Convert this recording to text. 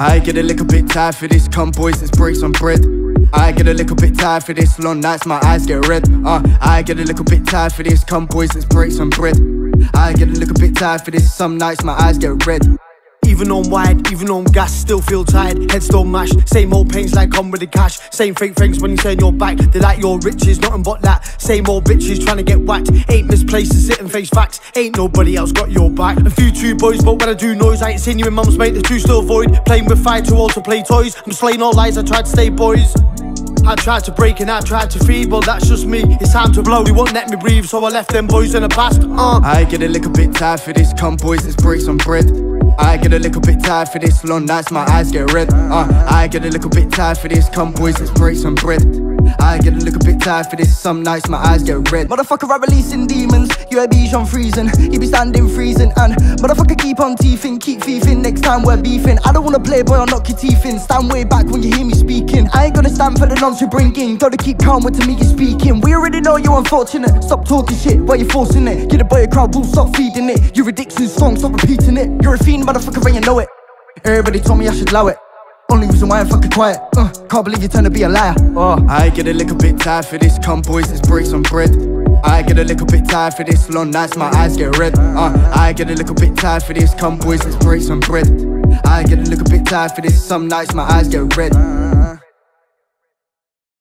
I get a little bit tired for this, come boys, let's break some bread. I get a little bit tired for this, long nights, my eyes get red. Uh, I get a little bit tired for this, come boys, let's break some bread. I get a little bit tired for this, some nights, my eyes get red. Even on wide, even on gas, still feel tired. Head still mashed. Same old pains like come with the cash. Same fake friends when you turn your back. They like your riches, nothing but that. Same old bitches trying to get whacked. Ain't misplaced to sit and face facts. Ain't nobody else got your back. A few true boys, but when I do noise, I ain't seen you in mum's mate. The two still void. Playing with fire too old to play toys. I'm slaying all lies, I tried to stay boys. I tried to break and I tried to feed, but that's just me. It's time to blow. he won't let me breathe, so I left them boys in the past. Uh. I get a little bit tired for this, come boys, let's break some bread. I get a little bit tired for this, long nights, my eyes get red. Uh, I get a little bit tired for this, come boys, let's break some bread. I get a little bit tired for this, some nights my eyes get red. Motherfucker, I'm releasing demons. You a beach on freezing. You be standing freezing. And motherfucker, keep on teething, keep thieving. Next time we're beefing. I don't wanna play boy, I'll knock your teeth in. Stand way back when you hear me speaking. I ain't gonna stand for the nonsense you bring in. Gotta keep calm when to me you're speaking. We already know you're unfortunate. Stop talking shit while you're forcing it. Get a boy a crowd, will stop feeding it. Your addiction's song, stop repeating it. You're a fiend, motherfucker, and you know it. Everybody told me I should allow it. Only reason why I'm fucking quiet. Uh, can't believe you turned to be a liar. Oh. I get a little bit tired for this, come boys, let's break some bread. I get a little bit tired for this, long nights, my eyes get red. Uh, I get a little bit tired for this, come boys, let's break some bread. I get a little bit tired for this, some nights my eyes get red.